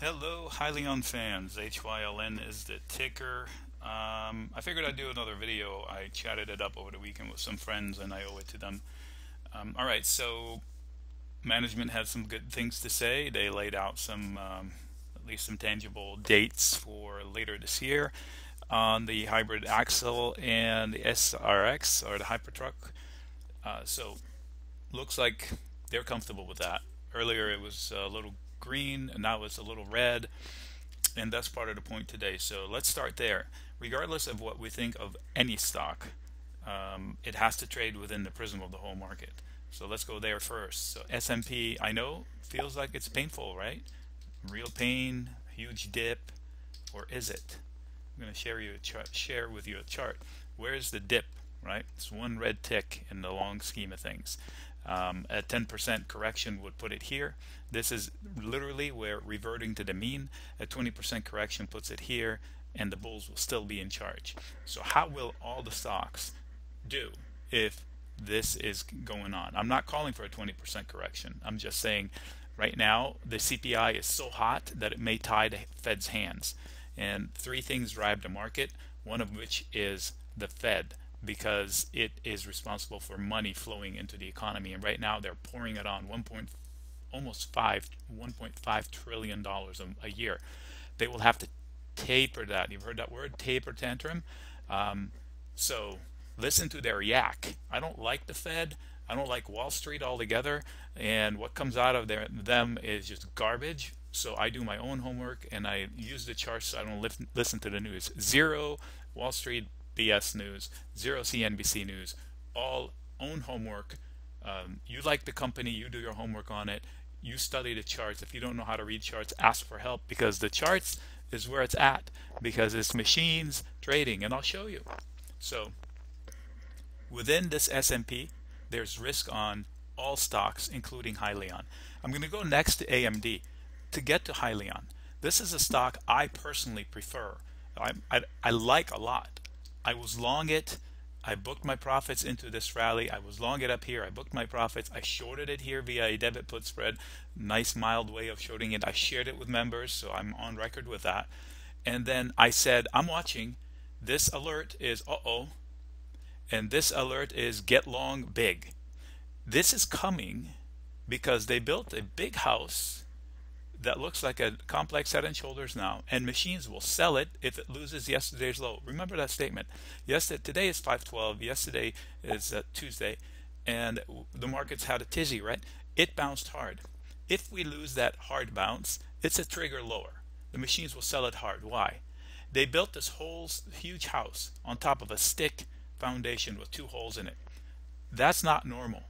Hello, Hyliion fans. HYLN is the ticker. Um, I figured I'd do another video. I chatted it up over the weekend with some friends and I owe it to them. Um, all right, so management had some good things to say. They laid out some, um, at least some tangible dates for later this year on the hybrid axle and the ERX or the Hypertruck. Uh, so looks like they're comfortable with that. Earlier it was a little green and now it's a little red and that's part of the point today. So let's start there. Regardless of what we think of any stock um, it has to trade within the prism of the whole market. So let's go there first. So S&P I know feels like it's painful right? Real pain huge dip or is it? I'm going to share you share with you a chart. Where's the dip right? It's one red tick in the long scheme of things um, a 10% correction would put it here. This is literally where reverting to the mean. A 20% correction puts it here, and the bulls will still be in charge. So how will all the stocks do if this is going on? I'm not calling for a 20% correction. I'm just saying right now the CPI is so hot that it may tie the Fed's hands. And three things drive the market, one of which is the Fed because it is responsible for money flowing into the economy. And right now they're pouring it on 1. almost 5 1.5 trillion dollars a year. They will have to taper that. You've heard that word taper tantrum? Um, so listen to their yak. I don't like the Fed. I don't like Wall Street altogether. And what comes out of their, them is just garbage. So I do my own homework and I use the charts. So I don't listen to the news. Zero Wall Street BS News, zero CNBC News, all own homework. Um, you like the company, you do your homework on it, you study the charts. If you don't know how to read charts, ask for help because the charts is where it's at because it's machines trading and I'll show you. So within this S&P, there's risk on all stocks, including Hyliion. I'm going to go next to AMD to get to Hyliion. This is a stock I personally prefer. I, I, I like a lot. I was long it. I booked my profits into this rally. I was long it up here. I booked my profits. I shorted it here via a debit put spread. Nice mild way of shorting it. I shared it with members, so I'm on record with that. And then I said, I'm watching. This alert is uh-oh. And this alert is get long big. This is coming because they built a big house that looks like a complex head and shoulders now and machines will sell it if it loses yesterday's low. Remember that statement. Yesterday today is 512 yesterday is uh, Tuesday. And the markets had a tizzy right? It bounced hard. If we lose that hard bounce it's a trigger lower. The machines will sell it hard. Why? They built this whole huge house on top of a stick foundation with two holes in it. That's not normal.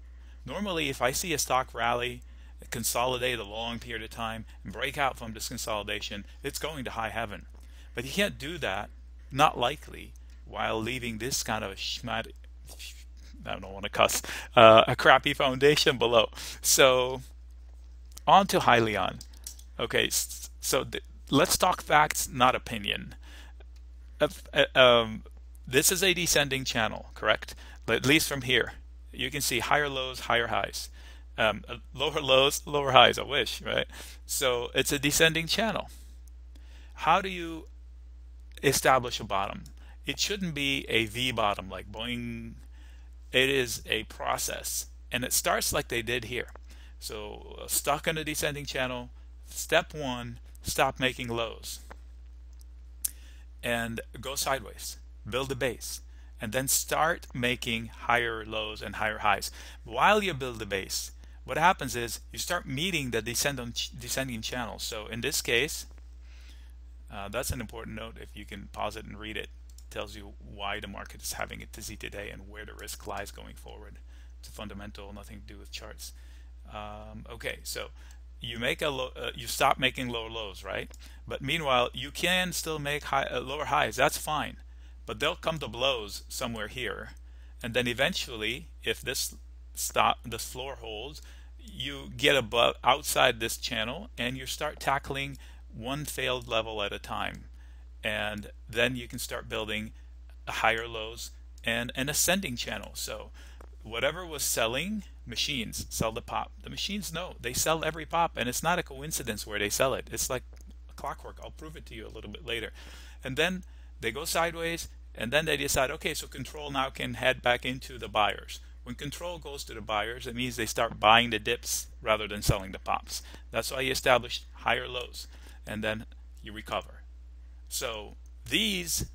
Normally if I see a stock rally consolidate a long period of time and break out from this consolidation, it's going to high heaven. But you can't do that, not likely, while leaving this kind of schmat, I don't want to cuss, uh, a crappy foundation below. So on to Hyliion. Okay, so let's talk facts, not opinion. Uh, um, this is a descending channel, correct? At least from here. You can see higher lows, higher highs um, lower lows, lower highs, I wish, right? So it's a descending channel. How do you establish a bottom? It shouldn't be a V bottom like boing. It is a process. And it starts like they did here. So uh, stuck in a descending channel, step one, stop making lows. And go sideways. Build a base and then start making higher lows and higher highs. While you build the base, what happens is you start meeting the descending, descending channel. So in this case, uh, that's an important note. If you can pause it and read it, it tells you why the market is having a dizzy today and where the risk lies going forward. It's fundamental, nothing to do with charts. Um, okay, so you make a low, uh, you stop making lower lows, right? But meanwhile, you can still make high, uh, lower highs. That's fine, but they'll come to blows somewhere here, and then eventually, if this stop, this floor holds, you get above outside this channel and you start tackling one failed level at a time and then you can start building higher lows and an ascending channel so whatever was selling machines sell the pop the machines know they sell every pop and it's not a coincidence where they sell it it's like clockwork. I'll prove it to you a little bit later. And then they go sideways, and then they decide, okay, so control now can head back into the buyers. When control goes to the buyers, it means they start buying the dips rather than selling the pops. That's why you establish higher lows, and then you recover. So these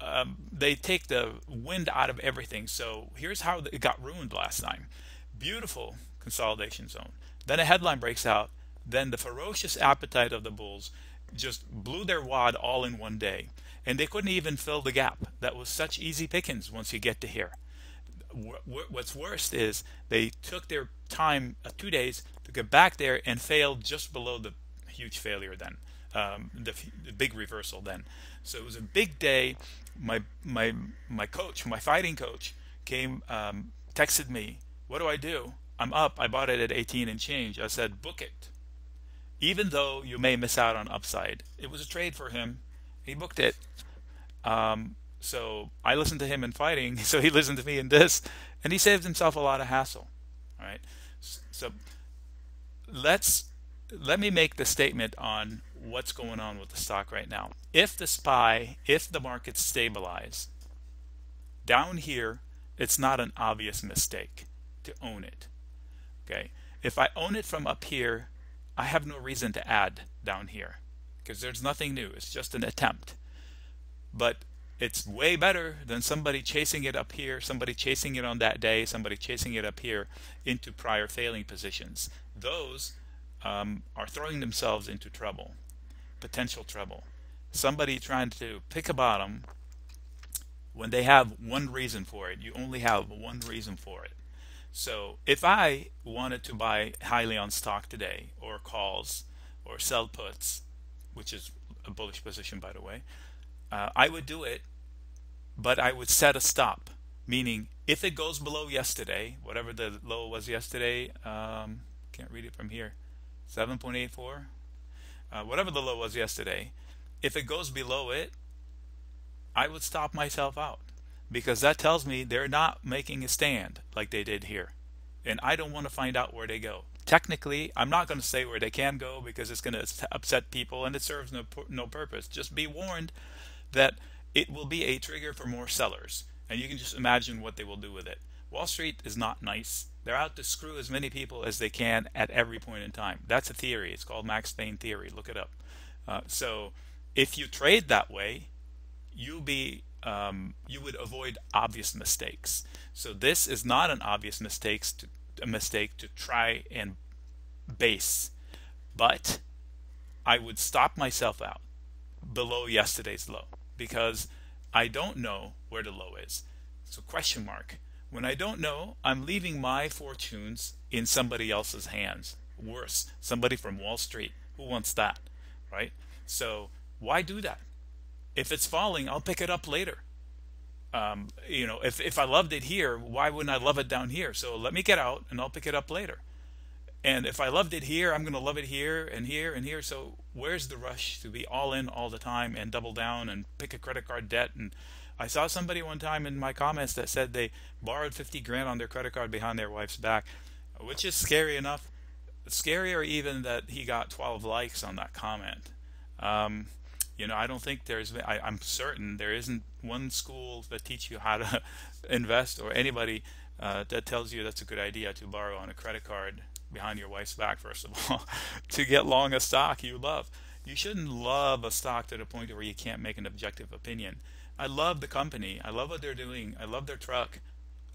um, they take the wind out of everything. So here's how it got ruined last time. Beautiful consolidation zone. Then a headline breaks out. Then the ferocious appetite of the bulls just blew their wad all in one day. And they couldn't even fill the gap. That was such easy pickings once you get to here. What's worst is they took their time, uh, two days, to get back there and failed just below the huge failure then, um, the, the big reversal then. So it was a big day. My my my coach, my fighting coach, came um, texted me. What do I do? I'm up. I bought it at 18 and change. I said book it. Even though you may miss out on upside, it was a trade for him. He booked it. Um, so I listened to him in fighting. So he listened to me in this, and he saved himself a lot of hassle. All right. So let's let me make the statement on what's going on with the stock right now. If the SPY, if the markets stabilize, down here, it's not an obvious mistake to own it. Okay. If I own it from up here, I have no reason to add down here because there's nothing new. It's just an attempt. But it's way better than somebody chasing it up here, somebody chasing it on that day, somebody chasing it up here into prior failing positions. Those um, are throwing themselves into trouble potential trouble. Somebody trying to pick a bottom when they have one reason for it. You only have one reason for it. So if I wanted to buy Hyliion stock today or calls or sell puts, which is a bullish position by the way, uh, I would do it, but I would set a stop. Meaning if it goes below yesterday, whatever the low was yesterday, um, can't read it from here, 7.84, uh, whatever the low was yesterday, if it goes below it, I would stop myself out because that tells me they're not making a stand like they did here. And I don't want to find out where they go. Technically, I'm not going to say where they can go because it's going to upset people and it serves no, no purpose. Just be warned that it will be a trigger for more sellers. And you can just imagine what they will do with it. Wall Street is not nice. They're out to screw as many people as they can at every point in time. That's a theory. It's called Max Pain theory. Look it up. Uh, so if you trade that way, you be um, you would avoid obvious mistakes. So this is not an obvious mistake to, a mistake to try and base, but I would stop myself out below yesterday's low because I don't know where the low is. So question mark. When I don't know, I'm leaving my fortunes in somebody else's hands. Worse, somebody from Wall Street. Who wants that? Right? So why do that? If it's falling, I'll pick it up later. Um, you know, if, if I loved it here, why wouldn't I love it down here? So let me get out and I'll pick it up later. And if I loved it here, I'm going to love it here and here and here. So where's the rush to be all in all the time and double down and pick a credit card debt and I saw somebody one time in my comments that said they borrowed 50 grand on their credit card behind their wife's back, which is scary enough. Scarier even that he got 12 likes on that comment. Um, you know, I don't think there's, I, am certain there isn't one school that teach you how to invest or anybody uh, that tells you that's a good idea to borrow on a credit card behind your wife's back, first of all, to get long a stock you love. You shouldn't love a stock to the point where you can't make an objective opinion. I love the company. I love what they're doing. I love their truck.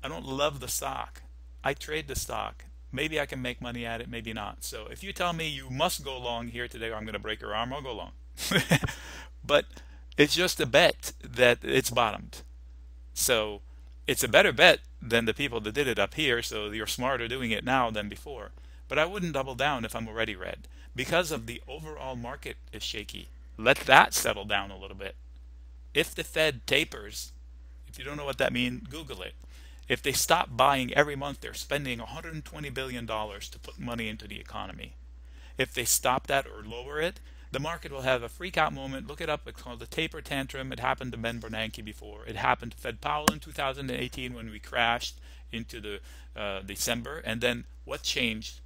I don't love the stock. I trade the stock. Maybe I can make money at it, maybe not. So if you tell me you must go long here today or I'm going to break your arm, I'll go long. but it's just a bet that it's bottomed. So it's a better bet than the people that did it up here, so you're smarter doing it now than before. But I wouldn't double down if I'm already red because of the overall market is shaky. Let that settle down a little bit if the Fed tapers, if you don't know what that means, Google it. If they stop buying every month, they're spending $120 billion to put money into the economy. If they stop that or lower it, the market will have a freak out moment. Look it up. It's called the taper tantrum. It happened to Ben Bernanke before. It happened to Fed Powell in 2018 when we crashed into the uh, December. And then what changed?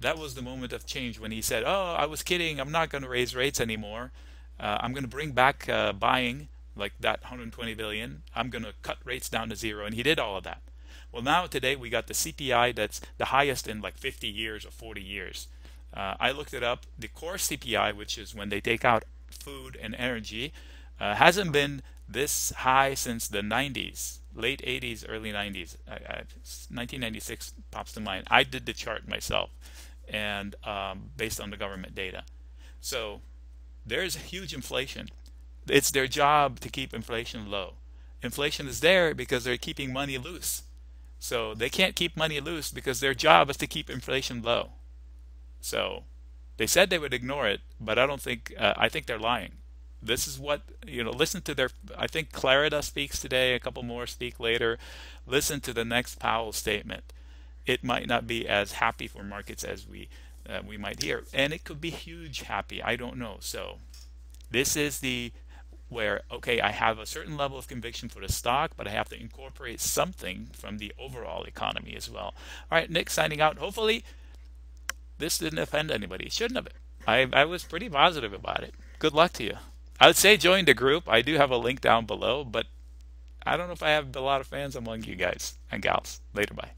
That was the moment of change when he said, "Oh, I was kidding. I'm not going to raise rates anymore. Uh, I'm going to bring back uh, buying, like that 120 billion. I'm going to cut rates down to zero." And he did all of that. Well, now today we got the CPI that's the highest in like 50 years or 40 years. Uh, I looked it up. The core CPI, which is when they take out food and energy, uh, hasn't been this high since the 90s, late 80s, early 90s. I, I, 1996 pops to mind. I did the chart myself, and um, based on the government data. So there's huge inflation. It's their job to keep inflation low. Inflation is there because they're keeping money loose. So they can't keep money loose because their job is to keep inflation low. So they said they would ignore it, but I don't think uh, I think they're lying. This is what you know. Listen to their. I think Clarida speaks today. A couple more speak later. Listen to the next Powell statement. It might not be as happy for markets as we uh, we might hear, and it could be huge happy. I don't know. So this is the where okay I have a certain level of conviction for the stock but I have to incorporate something from the overall economy as well. All right Nick signing out. Hopefully this didn't offend anybody. Shouldn't have I, I was pretty positive about it. Good luck to you. I would say join the group. I do have a link down below but I don't know if I have a lot of fans among you guys and gals. Later bye